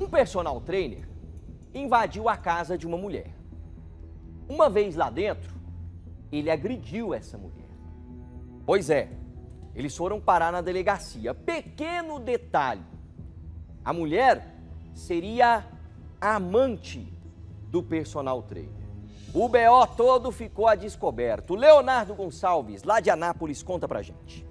Um personal trainer invadiu a casa de uma mulher. Uma vez lá dentro, ele agrediu essa mulher. Pois é, eles foram parar na delegacia. Pequeno detalhe: a mulher seria a amante do personal trainer. O BO todo ficou a descoberto. Leonardo Gonçalves, lá de Anápolis, conta pra gente.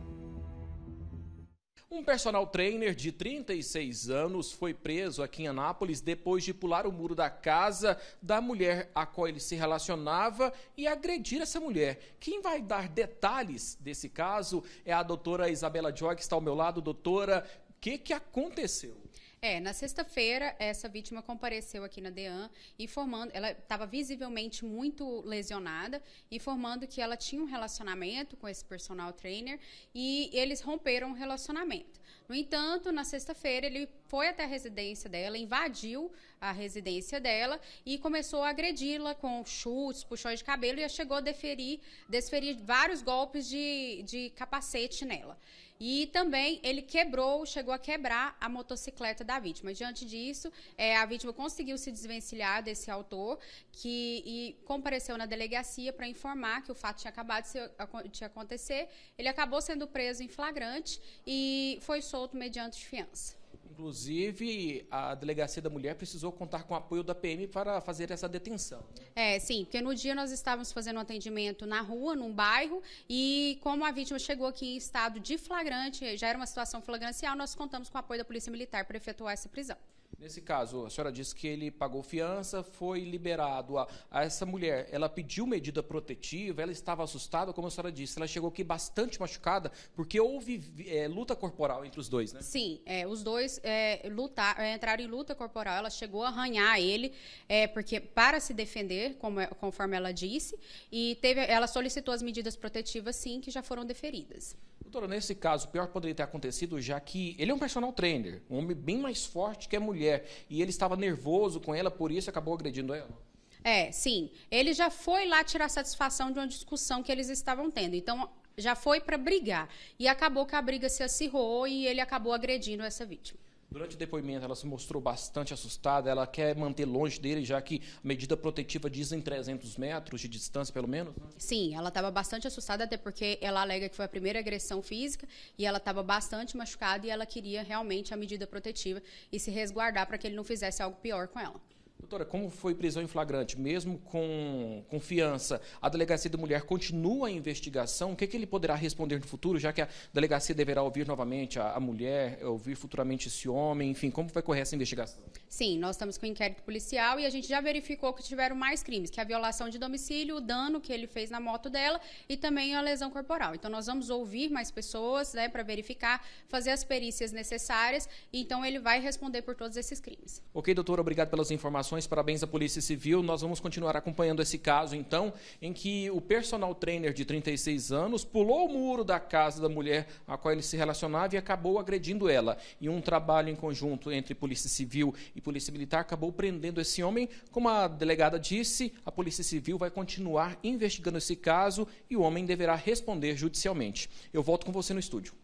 Um personal trainer de 36 anos foi preso aqui em Anápolis depois de pular o muro da casa da mulher a qual ele se relacionava e agredir essa mulher. Quem vai dar detalhes desse caso é a doutora Isabela Joy, que está ao meu lado. Doutora, o que, que aconteceu? É, na sexta-feira, essa vítima compareceu aqui na DEAN, informando, ela estava visivelmente muito lesionada, informando que ela tinha um relacionamento com esse personal trainer e eles romperam o relacionamento. No entanto, na sexta-feira, ele foi até a residência dela, invadiu a residência dela e começou a agredi-la com chutes, puxões de cabelo e chegou a deferir, desferir vários golpes de, de capacete nela. E também ele quebrou, chegou a quebrar a motocicleta da vítima. Diante disso, é, a vítima conseguiu se desvencilhar desse autor que e compareceu na delegacia para informar que o fato tinha acabado de, ser, de acontecer. Ele acabou sendo preso em flagrante e foi solto mediante fiança. Inclusive, a Delegacia da Mulher precisou contar com o apoio da PM para fazer essa detenção. Né? É, sim, porque no dia nós estávamos fazendo um atendimento na rua, num bairro, e como a vítima chegou aqui em estado de flagrante, já era uma situação flagrancial, nós contamos com o apoio da Polícia Militar para efetuar essa prisão. Nesse caso, a senhora disse que ele pagou fiança, foi liberado. A, a, essa mulher, ela pediu medida protetiva, ela estava assustada, como a senhora disse, ela chegou aqui bastante machucada, porque houve é, luta corporal entre os dois, né? Sim, é, os dois é, lutar, é, entraram em luta corporal, ela chegou a arranhar ele, é, porque para se defender, como, é, conforme ela disse, e teve, ela solicitou as medidas protetivas, sim, que já foram deferidas. Doutora, nesse caso, o pior poderia ter acontecido, já que ele é um personal trainer, um homem bem mais forte que a mulher, e ele estava nervoso com ela, por isso acabou agredindo ela. É, sim. Ele já foi lá tirar satisfação de uma discussão que eles estavam tendo. Então, já foi para brigar. E acabou que a briga se acirrou e ele acabou agredindo essa vítima. Durante o depoimento, ela se mostrou bastante assustada. Ela quer manter longe dele, já que a medida protetiva diz em 300 metros de distância, pelo menos. Né? Sim, ela estava bastante assustada, até porque ela alega que foi a primeira agressão física e ela estava bastante machucada e ela queria realmente a medida protetiva e se resguardar para que ele não fizesse algo pior com ela. Doutora, como foi prisão em flagrante, mesmo com confiança, a Delegacia da Mulher continua a investigação? O que, é que, ele poderá responder no futuro, já que a delegacia deverá ouvir novamente a, a, mulher, ouvir futuramente esse homem, enfim, como vai correr essa investigação? Sim, nós estamos com inquérito policial e a gente já verificou que tiveram mais crimes, que é a violação de domicílio, o dano que ele fez na moto dela e também a lesão corporal. Então nós vamos ouvir mais pessoas né, para verificar, fazer as perícias necessárias, e então ele vai responder por todos esses crimes. Ok, doutora, obrigado pelas informações informações, parabéns à Polícia Civil. Nós vamos continuar acompanhando esse caso, então, em que o personal trainer de 36 anos pulou o muro da casa da mulher a qual ele se relacionava e acabou agredindo ela. E um trabalho em conjunto entre Polícia Civil e Polícia Militar acabou prendendo esse homem. Como a delegada disse, a Polícia Civil vai continuar investigando esse caso e o homem deverá responder judicialmente. Eu volto com você no estúdio.